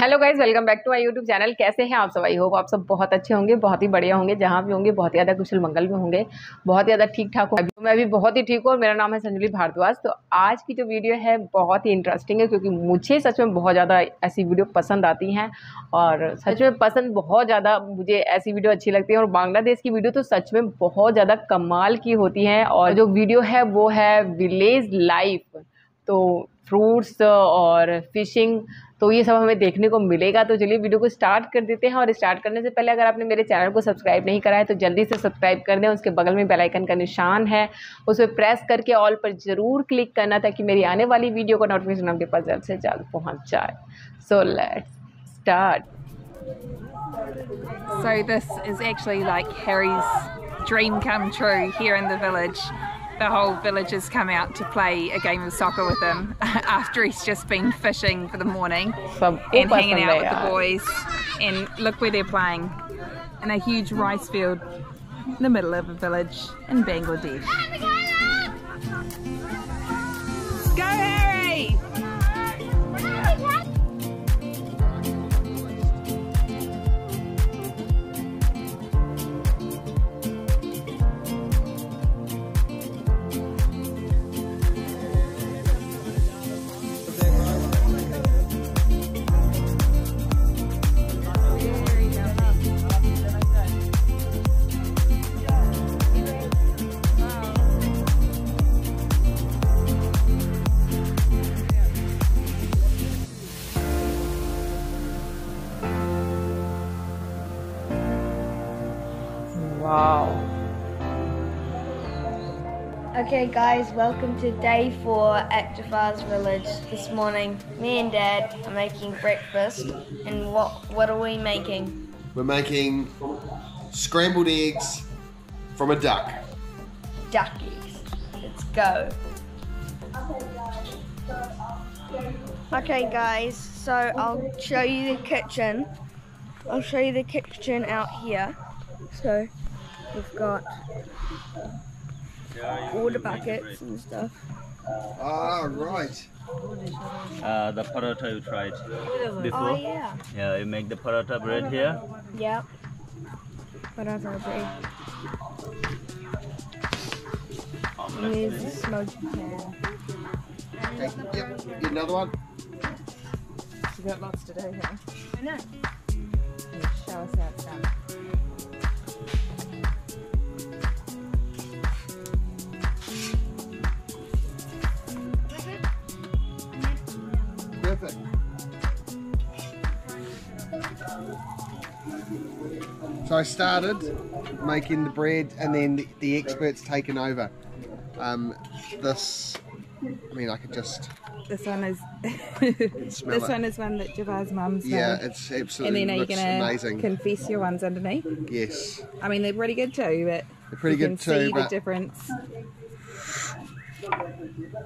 Hello guys welcome back to my YouTube channel कैसे हैं आप सब? आई होप आप सब बहुत अच्छे होंगे, बहुत ही बढ़िया होंगे, जहाँ भी होंगे, बहुत ज़्यादा कुशल मंगल में होंगे, बहुत ज़्यादा ठीक ठाक होंगे मैं भी बहुत ही ठीक हूँ मेरा नाम है संजलि भारद्वाज। तो आज की जो वीडियो है बहुत ही इंटरेस्टिंग है, क्योंकि मुझे सच में बहुत ज़्यादा ऐसी वीडियो पसंद आती हैं और सच में पसंद बहुत ज़्यादा मुझे ऐसी वीडियो अच्छी लगती है। और बांग्लादेश की वीडियो तो सच में बहुत ज़्यादा कमाल की होती हैं और जो वीडियो है वो है विलेज लाइफ तो फ्रूट्स और फिशिंग तो ये सब हमें देखने को मिलेगा। तो चलिए वीडियो को स्टार्ट कर देते हैं और स्टार्ट करने से पहले अगर आपने मेरे चैनल को सब्सक्राइब नहीं करा है तो जल्दी से सब्सक्राइब कर दें। उसके बगल में बेल आइकन का निशान है। उस पर प्रेस करके ऑल पर ज़रूर क्लिक करना ताकि मेरी आने वाली वीडियो का नोटिफिकेशन आपके पास जल्द से जल्द पहुँच जाए। So let's start So this is actually like Harry's dream come true here in the village. the whole village has come out to play a game of soccer with him after he's just been fishing for the morning and hanging out with the boys. And look where they're playing in a huge rice field in the middle of a village in Bangladesh. Go Harry! Okay, guys, welcome to day four at Jafar's village. This morning, me and Dad are making breakfast, and what what are we making? We're making scrambled eggs from a duck. Duckies. Let's go. Okay, guys, so I'll show you the kitchen. I'll show you the kitchen out here. So we've got water buckets and stuff. Ah, right. Uh, the paratha you tried before. Oh yeah. Yeah, you make the paratha bread here. Yep. Whatever, bread. And there's the smoky pan. Okay, yep. Get another one. You've got lots to do here. I know. Show us how it's done. So I started making the bread, and then the, the experts taken over. Um, this, I mean, I could just This one is this it. one is one that Jafar's mum's Yeah, made. it's And then are you gonna amazing. confess your ones underneath? yes, I mean they're pretty good too, but They're pretty you good can too, see the difference.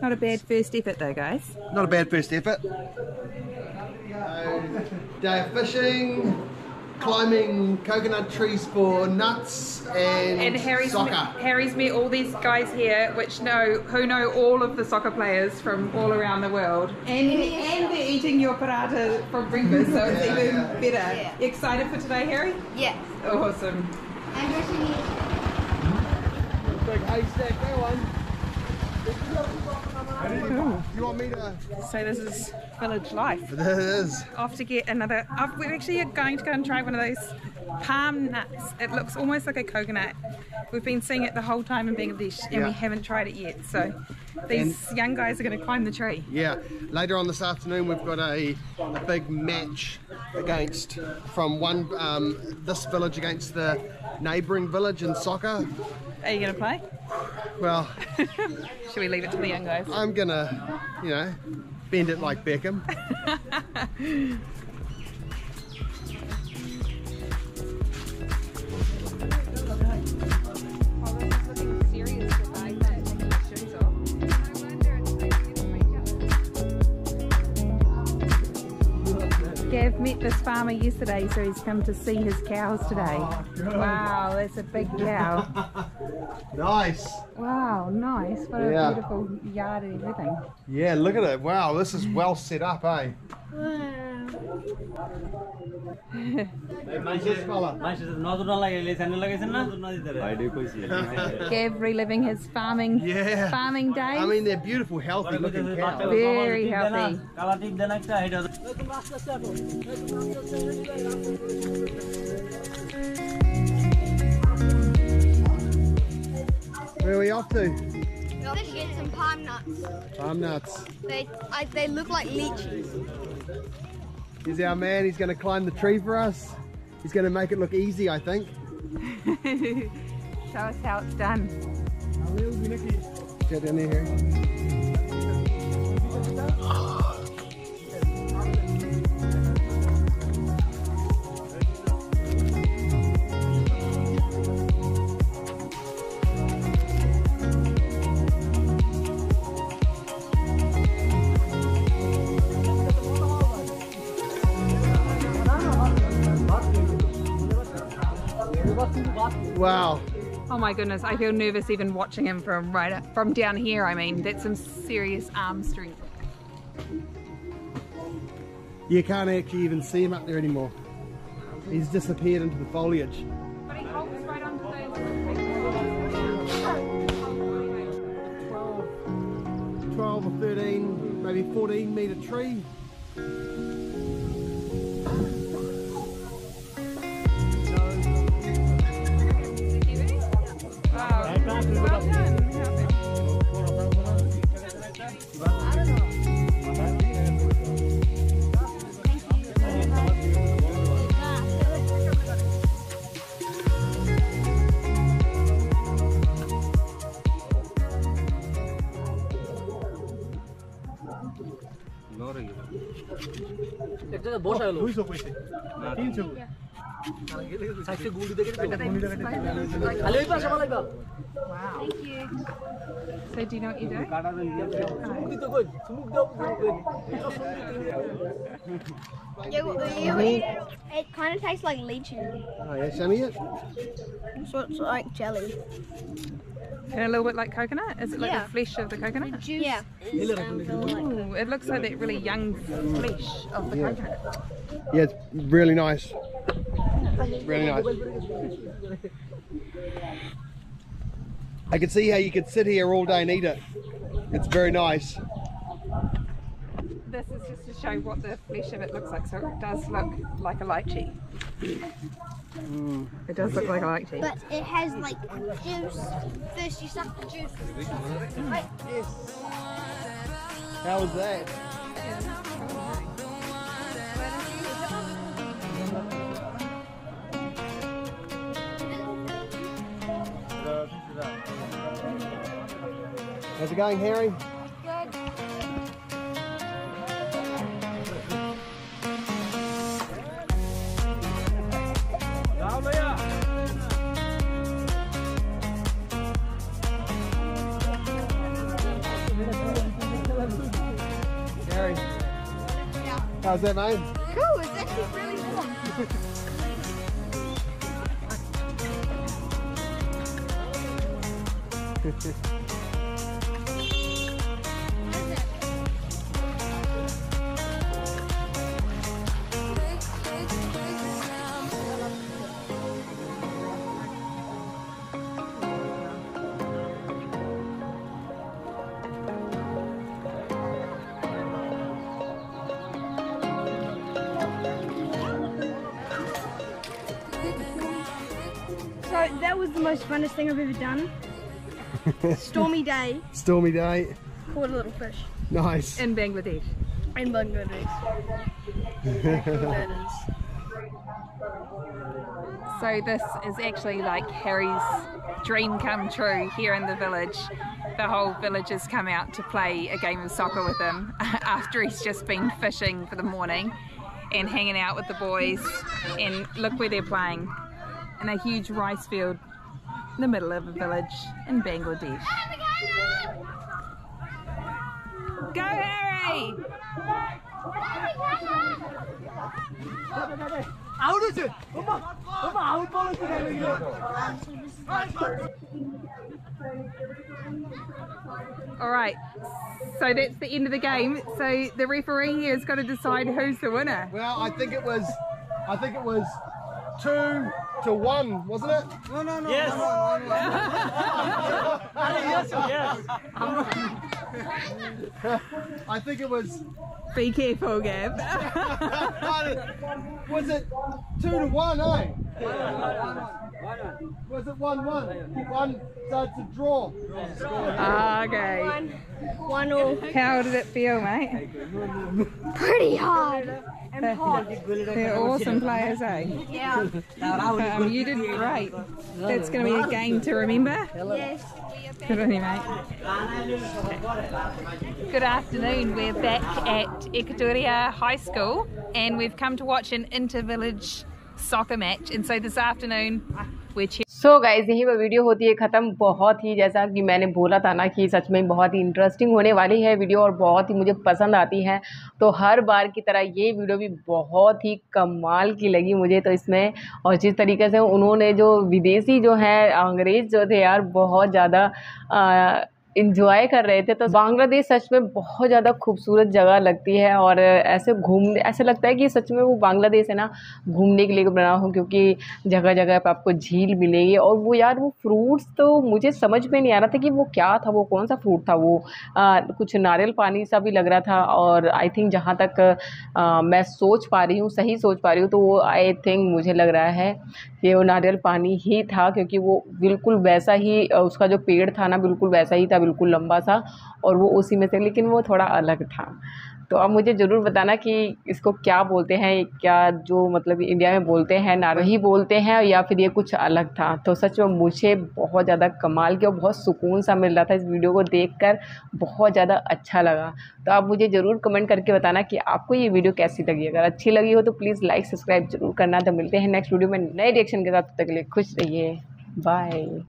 Not a bad first effort though, guys. not a bad first effort. Day of fishing, climbing coconut trees for nuts, and, And Harry's soccer. met, Harry's met all these guys here, which know who know all of the soccer players from all around the world, and and they're eating your paratha for breakfast, so it's Yeah, even yeah. better. You excited for today, Harry? Yes. Awesome. I'm dressing Big haystack, that one. You want me to? So this is village life. It is. off to get another. Uh, we're actually going to go and try one of those palm nuts. It looks almost like a coconut. We've been seeing it the whole time in Bangladesh, and Yeah. we haven't tried it yet. So these young guys are going to climb the tree. Yeah. Later on this afternoon, we've got a, a big match against from one um, this village against the neighbouring village in soccer. Are you going to play? Well, Should we leave it to the young guys? I'm gonna, you know, bend it like Beckham. farmer yesterday, so he's come to see his cows today. Wow, that's a big cow. Nice. Wow, nice. What a Yeah. beautiful yard and everything. Yeah, look at it. Wow, this is well set up, eh? Gav reliving his farming yeah. farming days. I mean, they're beautiful, healthy looking cows. Very healthy. Where are we off to? Gotta get some palm nuts. Palm nuts. They I, they look like lychees. Here's our man. He's going to climb the tree for us. He's going to make it look easy, I think. Show us how it's done. Get down there, Harry. Wow. Oh my goodness, I feel nervous even watching him from right up, from down here. I mean, that's some serious arm strength. You can't actually even see him up there anymore. He's disappeared into the foliage. But he holds right onto those. 12 or 13, maybe 14 metre tree. bóchalo. Wow. Thank you. So do you know what you do? Yeah, well, you eat it, it kind of tastes like lychee. Oh yeah, show me it. So it's like jelly. And a little bit like coconut? Is it like Yeah. the flesh of the coconut? Yeah. Ooh, it looks like that really young flesh of the Yeah. coconut. Yeah, it's really nice. Really nice. I can see how you could sit here all day and eat it. It's very nice. This is just to show what the flesh of it looks like. So it does look like a lychee. Mm. It does look like a lychee. But it has like juice. First you suck the juice. Wait. How was that? How's it going, Harry? Harry. How's that, mate? Cool, it's actually really warm. So that was the most funnest thing I've ever done. Stormy day, Stormy day. caught a little fish. Nice. In Bangladesh. In Bangladesh. So this is actually like Harry's dream come true here in the village. The whole village has come out to play a game of soccer with him after he's just been fishing for the morning and hanging out with the boys. And look where they're playing in a huge rice field in the middle of a village in Bangladesh. Go Harry! All right. So that's the end of the game. So the referee here has got to decide who's the winner. Well, I think it was, I think it was two to one, wasn't it? no, Yes. yes. I think it was. Be careful, Gab. was it two to one, eh? Was it one one? One, so it's a draw. okay. One all. How did it feel, mate? Pretty hard and hot. They're awesome players, eh? Yeah. Um, you did great. That's going to be a game to remember. Yes. Good on you, mate. Good afternoon. We're back at Equatoria High School and we've come to watch an inter-village soccer match. And so this afternoon cheering. So guys यही वो video होती है ख़त्म बहुत ही जैसा कि मैंने बोला था ना कि सच में बहुत ही इंटरेस्टिंग होने वाली है वीडियो और बहुत ही मुझे पसंद आती है तो हर बार की तरह ये वीडियो भी बहुत ही कमाल की लगी मुझे तो इसमें और जिस तरीके से उन्होंने जो विदेशी जो हैं, अंग्रेज़ जो थे यार, बहुत ज़्यादा इंजॉय कर रहे थे तो बांग्लादेश सच में बहुत ज़्यादा खूबसूरत जगह लगती है और ऐसे घूमने ऐसे लगता है कि सच में वो बांग्लादेश है ना घूमने के लिए बना हो क्योंकि जगह जगह पर आपको झील मिलेगी और वो यार वो फ्रूट्स तो मुझे समझ में नहीं आ रहा था कि वो क्या था वो कौन सा फ्रूट था वो आ, कुछ नारियल पानी सा भी लग रहा था और आई थिंक जहाँ तक आ, मैं सोच पा रही हूँ सही सोच पा रही हूँ तो वो आई थिंक मुझे लग रहा है वो नारियल पानी ही था, क्योंकि वो बिल्कुल वैसा ही उसका जो पेड़ था ना, बिल्कुल वैसा ही था, बिल्कुल लंबा सा, और वो उसी में से, लेकिन वो थोड़ा अलग था। तो आप मुझे ज़रूर बताना कि इसको क्या बोलते हैं, क्या जो मतलब इंडिया में बोलते हैं नारही बोलते हैं या फिर ये कुछ अलग था। तो सच में मुझे बहुत ज़्यादा कमाल के और बहुत सुकून सा मिल रहा था इस वीडियो को देखकर, बहुत ज़्यादा अच्छा लगा। तो आप मुझे ज़रूर कमेंट करके बताना कि आपको ये वीडियो कैसी लगी। अगर अच्छी लगी हो तो प्लीज़ लाइक, सब्सक्राइब ज़रूर करना। तो मिलते हैं नेक्स्ट वीडियो में नए रिएक्शन के साथ तक के लिए खुश रहिए। बाय।